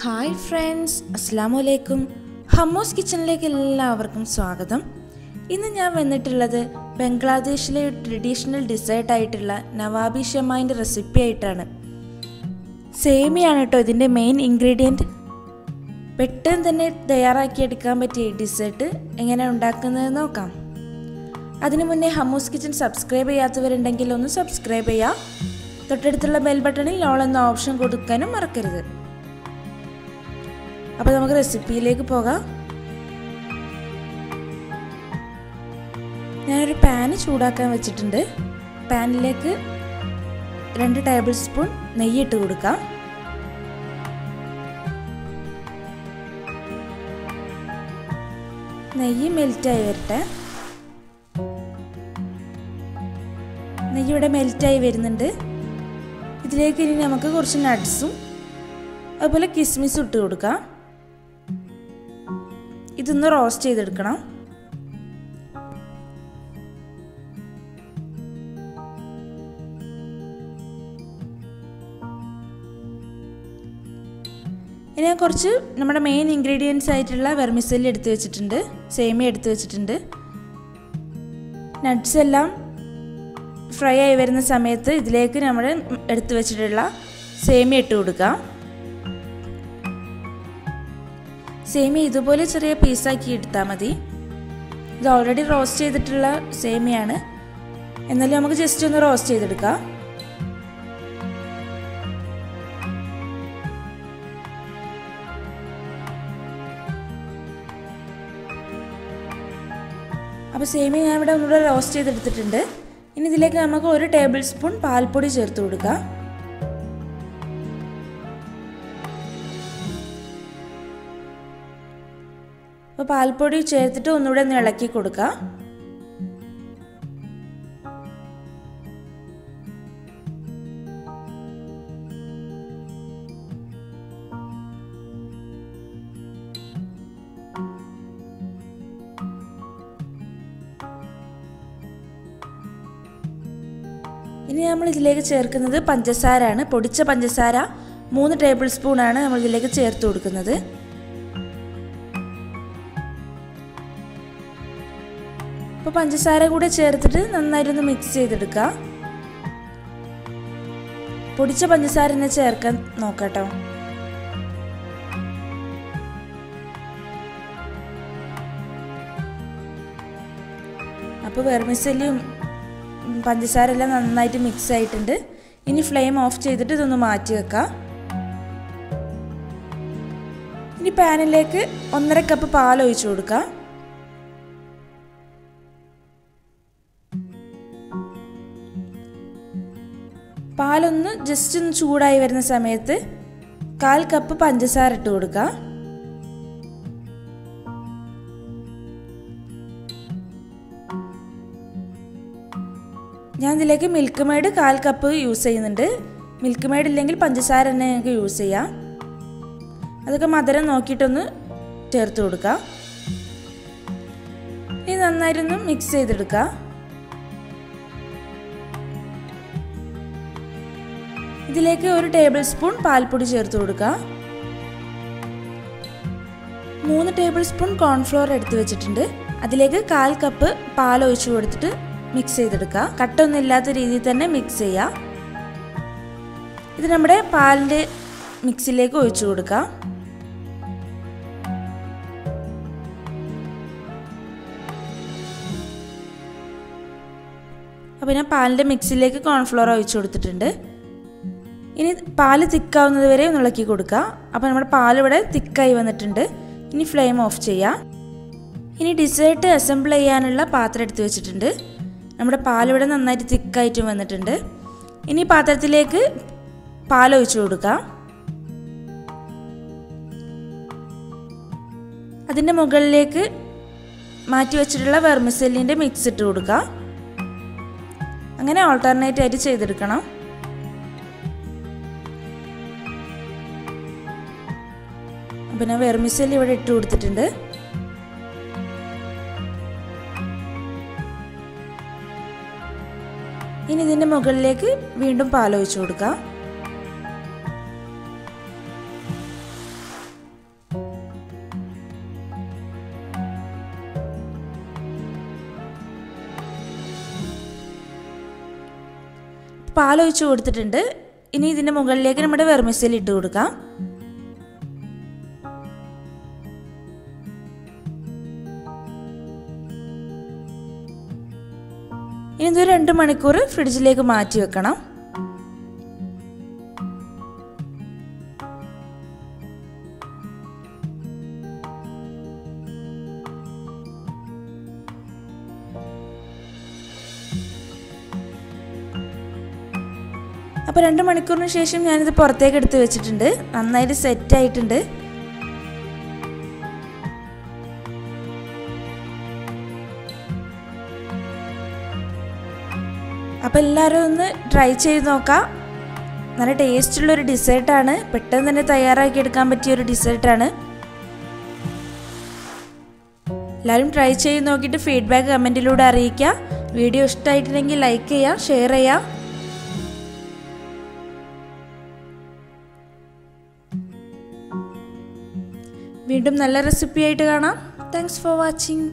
Hi friends അസ്സാം വലൈക്കും ഹമ്മോസ് കിച്ചണിലേക്ക് എല്ലാവർക്കും സ്വാഗതം. ഇന്ന് ഞാൻ വന്നിട്ടുള്ളത് ബംഗ്ലാദേശിലെ ട്രഡീഷണൽ ഡിസേർട്ട് ആയിട്ടുള്ള നവാബി ഷമായിന്റെ റെസിപ്പി ആയിട്ടാണ്. സേമിയാണ് കേട്ടോ ഇതിന്റെ മെയിൻ ഇൻഗ്രീഡിയന്റ് പെട്ടെന്ന് തന്നെ തയ്യാറാക്കിയെടുക്കാൻ പറ്റിയ ഡിസേർട്ട് എങ്ങനെ ഉണ്ടാക്കുന്നത് നോക്കാം. അതിനു മുന്നേ ഹമ്മൂസ് കിച്ചൺ സബ്സ്ക്രൈബ് ചെയ്യാത്തവരുണ്ടെങ്കിൽ ഒന്ന് സബ്സ്ക്രൈബ് ചെയ്യാം തൊട്ടടുത്തുള്ള ബെൽ ബട്ടണിൽ ഓൾ എന്ന ഓപ്ഷൻ കൊടുക്കാനും മറക്കരുത്. അപ്പോൾ നമുക്ക് റെസിപ്പിയിലേക്ക് പോകാം. ഞാനൊരു പാൻ ചൂടാക്കാൻ വെച്ചിട്ടുണ്ട്. പാനിലേക്ക് രണ്ട് ടേബിൾ സ്പൂൺ നെയ്യ് ഇട്ട് കൊടുക്കാം. നെയ്യ് മെൽറ്റായി വരട്ടെ. നെയ്യ് ഇവിടെ മെൽറ്റായി വരുന്നുണ്ട്. ഇതിലേക്ക് ഇനി നമുക്ക് കുറച്ച് നട്ട്സും അതുപോലെ കിസ്മിസും ഇട്ട് കൊടുക്കാം. ഇതൊന്ന് റോസ്റ്റ് ചെയ്തെടുക്കണം. ഇനി കുറച്ച് നമ്മുടെ മെയിൻ ഇൻഗ്രീഡിയൻസ് ആയിട്ടുള്ള വെർമിസെല്ലി എടുത്തു വെച്ചിട്ടുണ്ട് സേമി എടുത്തു വെച്ചിട്ടുണ്ട്. നട്ട്സ് എല്ലാം ഫ്രൈ ആയി വരുന്ന സമയത്ത് ഇതിലേക്ക് നമ്മൾ എടുത്തു വെച്ചിട്ടുള്ള സേമി ഇട്ട് കൊടുക്കാം. സേമിയ ഇതുപോലെ ചെറിയ പീസാക്കി എടുത്താൽ മതി. ഇത് ഓൾറെഡി റോസ്റ്റ് ചെയ്തിട്ടുള്ള സേമിയാണ്. എന്നാലും നമുക്ക് ജസ്റ്റ് ഒന്ന് റോസ്റ്റ് ചെയ്തെടുക്കാം. അപ്പോൾ സേമിയ ഞാൻ ഇവിടെ ഒന്നുകൂടെ റോസ്റ്റ് ചെയ്തെടുത്തിട്ടുണ്ട്. ഇനി ഇതിലേക്ക് നമുക്ക് ഒരു ടേബിൾ സ്പൂൺ പാൽപ്പൊടി ചേർത്ത് കൊടുക്കാം. അപ്പോൾ പാൽപ്പൊടി ചേർത്തിട്ട് ഒന്നുകൂടെ ഒന്ന് ഇളക്കി കൊടുക്കുക ഇനി നമ്മൾ ഇതിലേക്ക് ചേർക്കുന്നത് പഞ്ചസാരയാണ്. പൊടിച്ച പഞ്ചസാര മൂന്ന് ടേബിൾ സ്പൂണാണ് നമ്മൾ ഇതിലേക്ക് ചേർത്ത് കൊടുക്കുന്നത്. അപ്പോൾ പഞ്ചസാര കൂടെ ചേർത്തിട്ട് നന്നായിട്ടൊന്ന് മിക്സ് ചെയ്തെടുക്കുക പൊടിച്ച പഞ്ചസാര തന്നെ ചേർക്കാൻ നോക്കട്ടോ. അപ്പോൾ വെർമിസല്ലിയും പഞ്ചസാര എല്ലാം നന്നായിട്ട് മിക്സ് ആയിട്ടുണ്ട്. ഇനി ഫ്ലെയിം ഓഫ് ചെയ്തിട്ട് ഇതൊന്ന് മാറ്റി വെക്കാം. ഇനി പാനിലേക്ക് ഒന്നര കപ്പ് പാൽ ഒഴിച്ചു കൊടുക്കാം. പാലൊന്ന് ജസ്റ്റ് ഒന്ന് ചൂടായി വരുന്ന സമയത്ത് കാൽ കപ്പ് പഞ്ചസാര ഇട്ട് കൊടുക്കുക ഞാൻ ഇതിലേക്ക് മിൽക്ക് മെയ്ഡ് കാൽ കപ്പ് യൂസ് ചെയ്യുന്നുണ്ട്. മിൽക്ക് മെയ്ഡ് ഇല്ലെങ്കിൽ പഞ്ചസാര തന്നെ ഞങ്ങൾക്ക് യൂസ് ചെയ്യാം. അതൊക്കെ മധുരം നോക്കിയിട്ടൊന്ന് ചേർത്ത് കൊടുക്കുക ഇനി നന്നായിട്ടൊന്ന് മിക്സ് ചെയ്തെടുക്കുക ഇതിലേക്ക് ഒരു ടേബിൾ സ്പൂൺ പാൽപ്പൊടി ചേർത്ത് കൊടുക്കുക. മൂന്ന് ടേബിൾ സ്പൂൺ കോൺഫ്ലോർ എടുത്തു വെച്ചിട്ടുണ്ട്. അതിലേക്ക് കാൽ കപ്പ് പാൽ ഒഴിച്ചു കൊടുത്തിട്ട് മിക്സ് ചെയ്തെടുക്കുക. കട്ടൊന്നും ഇല്ലാത്ത രീതിയിൽ തന്നെ മിക്സ് ചെയ്യുക. ഇത് നമ്മുടെ പാലിന്റെ മിക്സിലേക്ക് ഒഴിച്ചു കൊടുക്കുക. അപ്പോൾ ഞാൻ പാലിന്റെ മിക്സിലേക്ക് കോൺഫ്ലോർ ഒഴിച്ചു കൊടുത്തിട്ടുണ്ട്. ഇനി പാൽ തിക്കാവുന്നത് വരെ ഒന്ന് ഇളക്കി കൊടുക്കുക. അപ്പോൾ നമ്മുടെ പാൽ ഇവിടെ തിക്കായി വന്നിട്ടുണ്ട്. ഇനി ഫ്ലെയിം ഓഫ് ചെയ്യാം. ഇനി ഡിസേർട്ട് അസംബിൾ ചെയ്യാനുള്ള പാത്രം എടുത്ത് വെച്ചിട്ടുണ്ട്. നമ്മുടെ പാലിവിടെ നന്നായിട്ട് തിക്കായിട്ടും വന്നിട്ടുണ്ട്. ഇനി പാത്രത്തിലേക്ക് പാലൊഴിച്ചു കൊടുക്കാം അതിന്റെ മുകളിലേക്ക് മാറ്റി വെച്ചിട്ടുള്ള വെർമിസെല്ലിന്റെ മിക്സ് ഇട്ട് കൊടുക്കുക. അങ്ങനെ ഓൾട്ടർനേറ്റ് ആയിട്ട് ചെയ്തെടുക്കണം. അപ്പോൾ ഞാൻ വെർമിസെല്ലി ഇവിടെ ഇട്ട് കൊടുത്തിട്ടുണ്ട്. ഇനി ഇതിന്റെ മുകളിലേക്ക് വീണ്ടും പാലൊഴിച്ചു കൊടുക്കാം. പാലൊഴിച്ചു കൊടുത്തിട്ടുണ്ട്. ഇനി ഇതിന്റെ മുകളിലേക്ക് നമ്മുടെ വെർമിസെല്ലി ഇട്ട് കൊടുക്കാം. ഇനി ഇതൊരു രണ്ട് മണിക്കൂർ ഫ്രിഡ്ജിലേക്ക് മാറ്റി വെക്കണം. അപ്പോൾ രണ്ട് മണിക്കൂറിന് ശേഷം ഞാനിത് പുറത്തേക്ക് എടുത്ത് വെച്ചിട്ടുണ്ട്. നന്നായിട്ട് സെറ്റ് ആയിട്ടുണ്ട്. അപ്പോൾ എല്ലാവരും ഒന്ന് ട്രൈ ചെയ്ത് നോക്കാം. നല്ല ടേസ്റ്റുള്ള ഒരു ഡിസേർട്ടാണ് പെട്ടെന്ന് തന്നെ തയ്യാറാക്കി എടുക്കാൻ പറ്റിയ ഒരു ഡിസേർട്ടാണ് എല്ലാവരും ട്രൈ ചെയ്ത് നോക്കിയിട്ട് ഫീഡ്ബാക്ക് കമന്റിലൂടെ അറിയിക്കുക. വീഡിയോ ഇഷ്ടമായിട്ടുണ്ടെങ്കിൽ ലൈക്ക് ചെയ്യാം ഷെയർ ചെയ്യാം വീണ്ടും നല്ല റെസിപ്പി ആയിട്ട് കാണാം. Thanks for watching